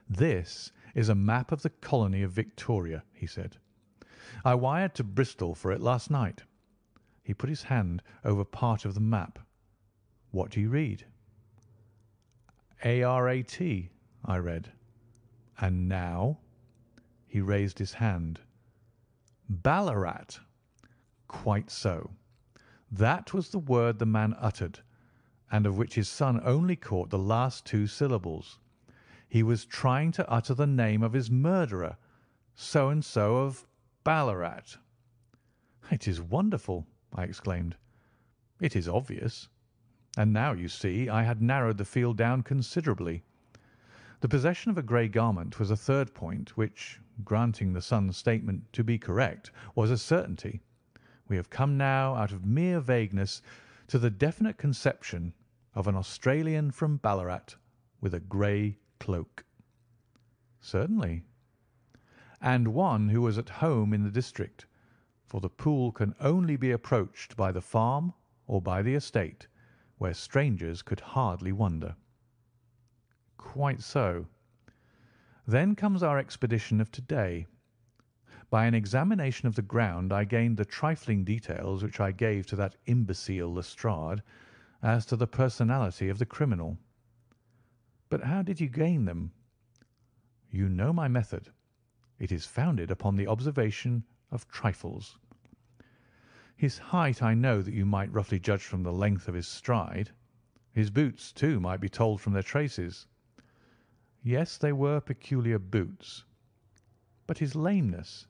"This is a map of the colony of Victoria," he said. I wired to Bristol for it last night." He put his hand over part of the map. "What do you read?" "A.R.A.T.," I read. "And now?" He raised his hand. "Ballarat." Quite so. That was the word the man uttered, and of which his son only caught the last two syllables. He was trying to utter the name of his murderer, so and so of Ballarat." "It is wonderful!" I exclaimed. "It is obvious. And now, you see, I had narrowed the field down considerably. The possession of a grey garment was a third point which, granting the son's statement to be correct, was a certainty. We have come now out of mere vagueness to the definite conception of an Australian from Ballarat with a grey cloak." "Certainly and one who was at home in the district, for the pool can only be approached by the farm or by the estate, where strangers could hardly wander." "Quite so. Then comes our expedition of to-day. By an examination of the ground I gained the trifling details which I gave to that imbecile Lestrade as to the personality of the criminal." "But how did you gain them?" "You know my method. It is founded upon the observation of trifles. His height I know that you might roughly judge from the length of his stride. His boots, too, might be told from their traces. Yes, they were peculiar boots. But his lameness?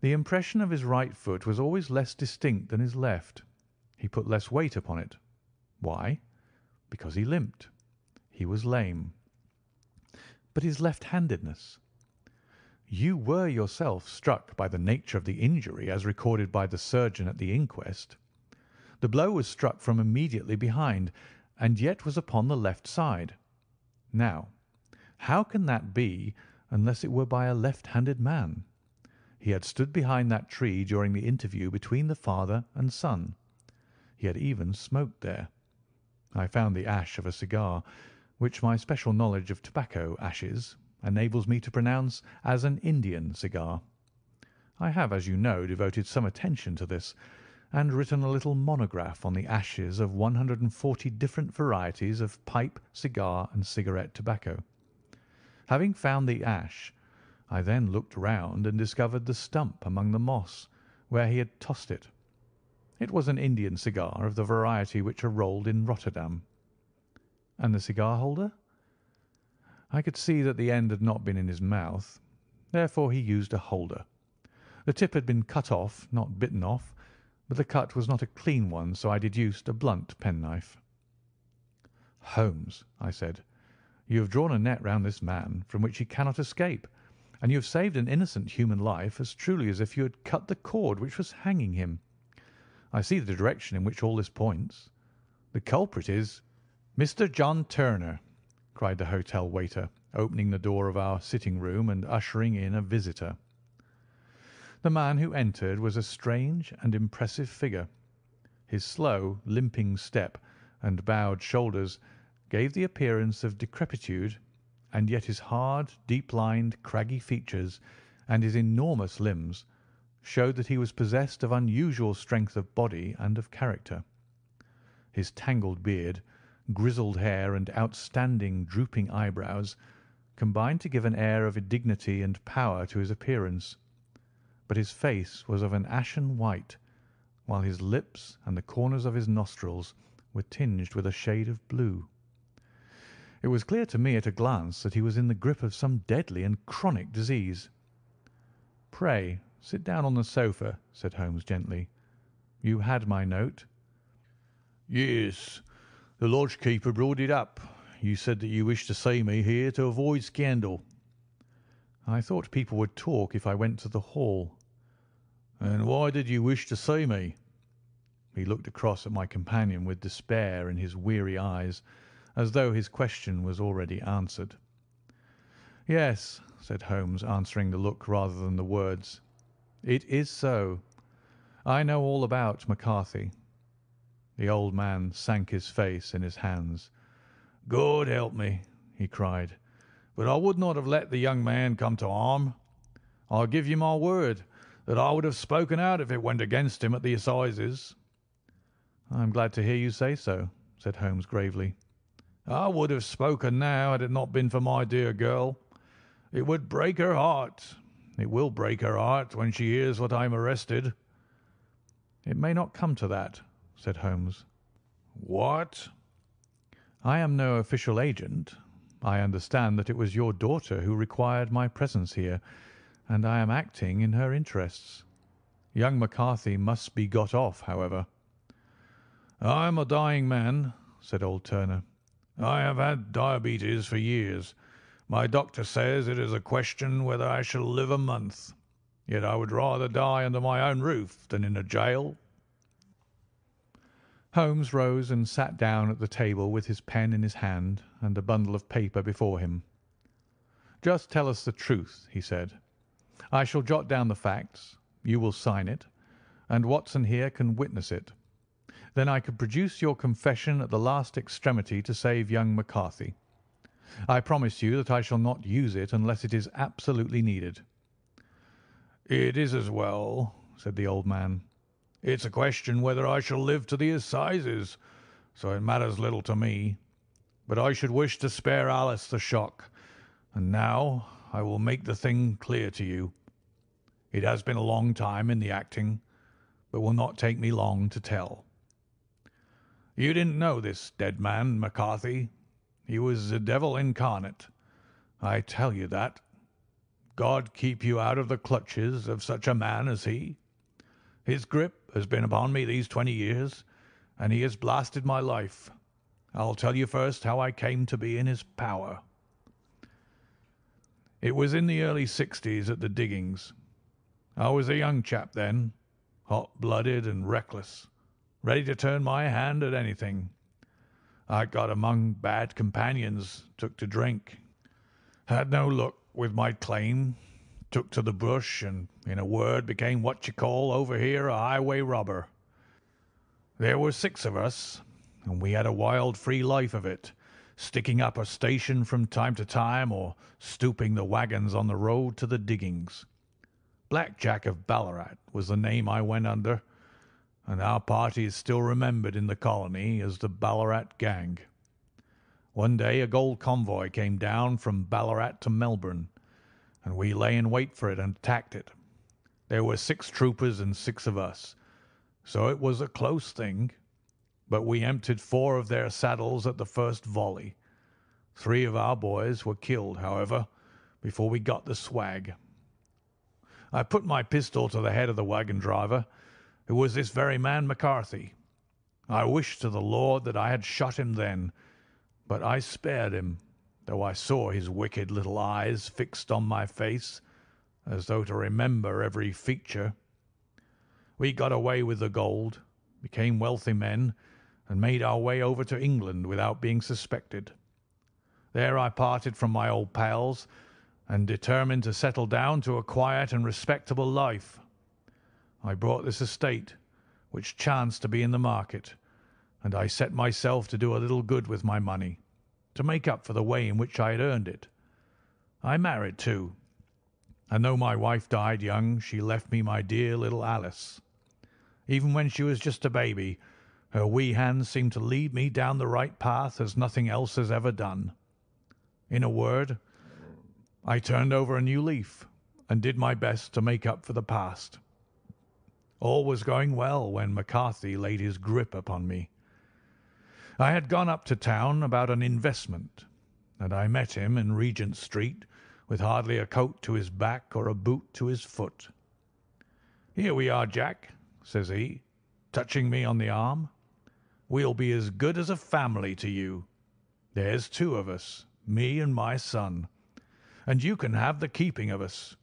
The impression of his right foot was always less distinct than his left. He put less weight upon it. Why? Because he limped. He was lame. But his left-handedness? You were yourself struck by the nature of the injury as recorded by the surgeon at the inquest. The blow was struck from immediately behind, and yet was upon the left side. Now, how can that be unless it were by a left-handed man? He had stood behind that tree during the interview between the father and son. He had even smoked there. I found the ash of a cigar, which my special knowledge of tobacco ashes enables me to pronounce as an Indian cigar. I have, as you know, devoted some attention to this, and written a little monograph on the ashes of 140 different varieties of pipe, cigar, and cigarette tobacco. Having found the ash, I then looked round and discovered the stump among the moss, where he had tossed it. It was an Indian cigar of the variety which are rolled in Rotterdam. And the cigar holder? I could see that the end had not been in his mouth. Therefore he used a holder. The tip had been cut off, not bitten off, but the cut was not a clean one, so I deduced a blunt penknife. "Holmes," I said, "you have drawn a net round this man from which he cannot escape, and you have saved an innocent human life as truly as if you had cut the cord which was hanging him. I see the direction in which all this points. The culprit is "Mr. John Turner cried the hotel waiter, opening the door of our sitting-room and ushering in a visitor. The man who entered was a strange and impressive figure. His slow, limping step and bowed shoulders gave the appearance of decrepitude and yet his hard, deep-lined, craggy features and his enormous limbs showed that he was possessed of unusual strength of body and of character. His tangled beard, grizzled hair, and outstanding, drooping eyebrows combined to give an air of dignity and power to his appearance, but his face was of an ashen white, while his lips and the corners of his nostrils were tinged with a shade of blue. It was clear to me at a glance that he was in the grip of some deadly and chronic disease. "Pray sit down on the sofa," said Holmes gently. "You had my note?" "Yes. The lodge keeper brought it up. You said that you wished to see me here to avoid scandal." "I thought people would talk if I went to the Hall." "And why did you wish to see me?" He looked across at my companion with despair in his weary eyes as though his question was already answered. "Yes," said Holmes, answering the look rather than the words. "It is so. I know all about McCarthy." The old man sank his face in his hands. "God help me!" he cried. "But I would not have let the young man come to harm. I give you my word that I would have spoken out if it went against him at the assizes." "I am glad to hear you say so," said Holmes gravely. I would have spoken now had it not been for my dear girl. It would break her heart. It will break her heart when she hears what I am arrested." "It may not come to that," said Holmes. "What?" "I am no official agent. I understand that it was your daughter who required my presence here, and I am acting in her interests. Young McCarthy must be got off, however." "I am a dying man," said old Turner. I have had diabetes for years. My doctor says it is a question whether I shall live a month. Yet I would rather die under my own roof than in a jail." Holmes rose and sat down at the table with his pen in his hand and a bundle of paper before him. "Just tell us the truth," he said. "I shall jot down the facts, you will sign it, and Watson here can witness it. Then I could produce your confession at the last extremity to save young McCarthy. I promise you that I shall not use it unless it is absolutely needed." "It is as well," said the old man. "It's a question whether I shall live to the assizes, so it matters little to me. But I should wish to spare Alice the shock, and now I will make the thing clear to you. It has been a long time in the acting, but will not take me long to tell. You didn't know this dead man, McCarthy. He was the devil incarnate. I tell you that. God keep you out of the clutches of such a man as he. His grip has been upon me these twenty years, and he has blasted my life. I'll tell you first how I came to be in his power. It was in the early sixties at the diggings. I was a young chap then, hot-blooded and reckless ready to turn my hand at anything. I got among bad companions, took to drink, had no luck with my claim, took to the bush, and, in a word, became what you call over here a highway robber. There were six of us, and we had a wild, free life of it, sticking up a station from time to time or stooping the wagons on the road to the diggings. Black Jack of Ballarat was the name I went under, and our party is still remembered in the colony as the Ballarat Gang. One day a gold convoy came down from Ballarat to Melbourne, and we lay in wait for it and attacked it. There were six troopers and six of us, so it was a close thing, but we emptied four of their saddles at the first volley. Three of our boys were killed, however, before we got the swag. I put my pistol to the head of the wagon driver who was this very man McCarthy. I wish to the Lord that I had shot him then, but I spared him, though I saw his wicked little eyes fixed on my face, as though to remember every feature. We got away with the gold, became wealthy men, and made our way over to England without being suspected. There I parted from my old pals and determined to settle down to a quiet and respectable life. I bought this estate, which chanced to be in the market, and I set myself to do a little good with my money, to make up for the way in which I had earned it. I married too, and though my wife died young, she left me my dear little Alice. Even when she was just a baby, her wee hands seemed to lead me down the right path as nothing else has ever done. In a word, I turned over a new leaf and did my best to make up for the past. All was going well when McCarthy laid his grip upon me. I had gone up to town about an investment, and I met him in Regent Street with hardly a coat to his back or a boot to his foot. "'Here we are, Jack,' says he, touching me on the arm. 'We'll be as good as a family to you. There's two of us, me and my son, and you can have the keeping of us.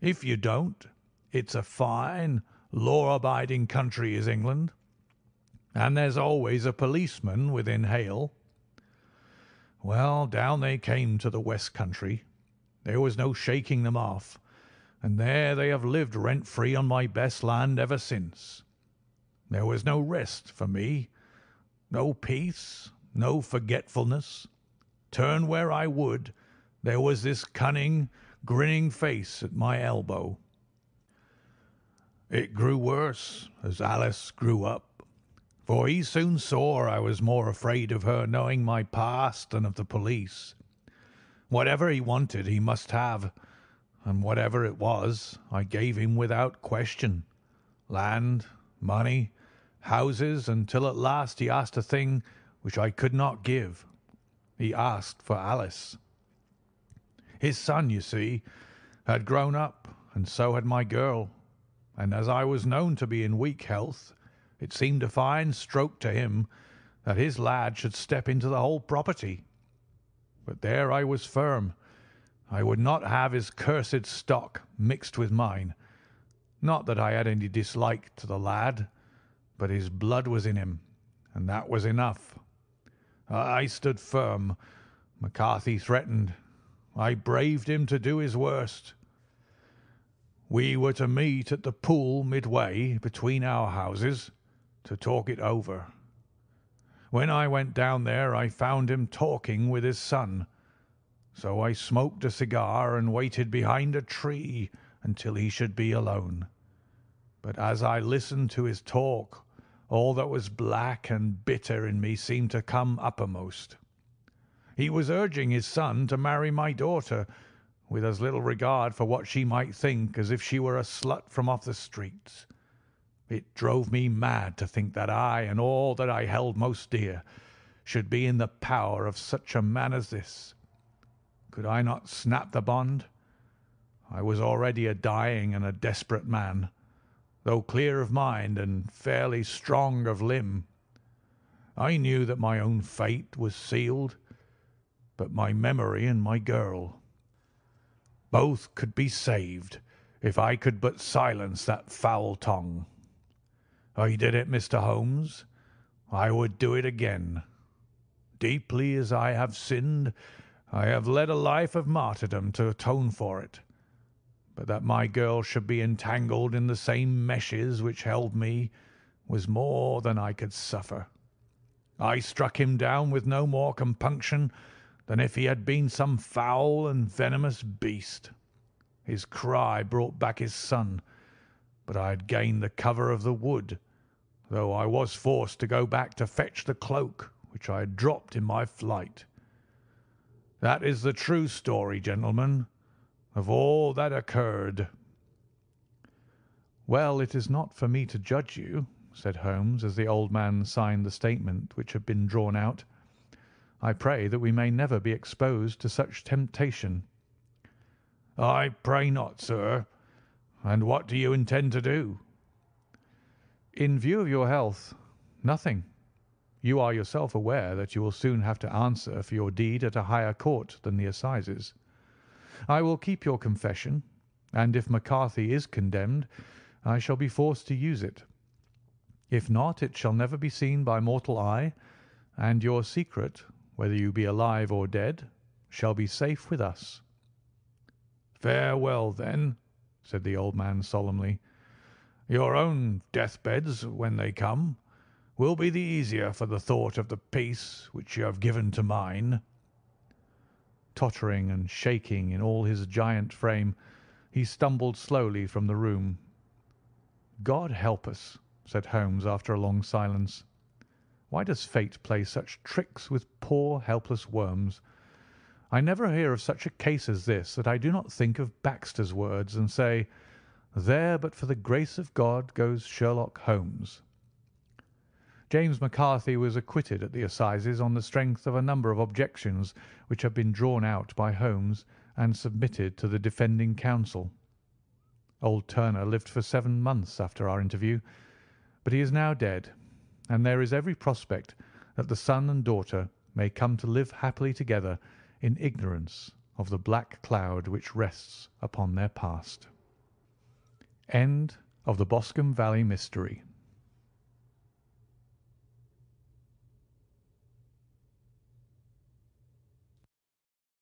If you don't, it's a fine, law-abiding country is England and there's always a policeman within hail. Well, down they came to the West Country. There was no shaking them off, and there they have lived rent-free on my best land ever since. There was no rest for me, no peace, no forgetfulness. Turn where I would, there was this cunning, grinning face at my elbow. It grew worse as Alice grew up for he soon saw I was more afraid of her knowing my past than of the police. Whatever he wanted he must have, and whatever it was I gave him without question land, money, houses, until at last he asked a thing which I could not give. He asked for Alice. His son, you see, had grown up, and so had my girl, and as I was known to be in weak health, it seemed a fine stroke to him that his lad should step into the whole property. But there I was firm. I would not have his cursed stock mixed with mine. Not that I had any dislike to the lad, but his blood was in him, and that was enough. I stood firm. McCarthy threatened. I braved him to do his worst. We were to meet at the pool midway between our houses to talk it over. When I went down there I found him talking with his son, so I smoked a cigar and waited behind a tree until he should be alone. But as I listened to his talk, all that was black and bitter in me seemed to come uppermost. He was urging his son to marry my daughter, with as little regard for what she might think as if she were a slut from off the streets. It drove me mad to think that I and all that I held most dear should be in the power of such a man as this. Could I not snap the bond? I was already a dying and a desperate man, though clear of mind and fairly strong of limb. I knew that my own fate was sealed, but my memory and my girl. Both could be saved if I could but silence that foul tongue. Oh, I did it, Mr. Holmes. I would do it again. Deeply as I have sinned, I have led a life of martyrdom to atone for it. But that my girl should be entangled in the same meshes which held me was more than I could suffer. I struck him down with no more compunction than if he had been some foul and venomous beast. His cry brought back his son, but I had gained the cover of the wood, though I was forced to go back to fetch the cloak which I had dropped in my flight. That is the true story, gentlemen, of all that occurred." "Well, it is not for me to judge you," said Holmes, as the old man signed the statement which had been drawn out. "I pray that we may never be exposed to such temptation." "I pray not, sir. And what do you intend to do?" "In view of your health, nothing. You are yourself aware that you will soon have to answer for your deed at a higher court than the assizes. I will keep your confession, and if McCarthy is condemned I shall be forced to use it. If not, it shall never be seen by mortal eye, and your secret, whether you be alive or dead, shall be safe with us." "Farewell, then," said the old man solemnly. "Your own deathbeds, when they come will be the easier for the thought of the peace which you have given to mine." Tottering and shaking in all his giant frame, he stumbled slowly from the room. "God help us!" said Holmes after a long silence. "Why does Fate play such tricks with poor helpless worms? I never hear of such a case as this that I do not think of Baxter's words and say, 'There but for the grace of God goes Sherlock Holmes.'" James McCarthy was acquitted at the assizes on the strength of a number of objections which had been drawn out by Holmes and submitted to the defending counsel. Old Turner lived for seven months after our interview, but he is now dead, and there is every prospect that the son and daughter may come to live happily together in ignorance of the black cloud which rests upon their past. End of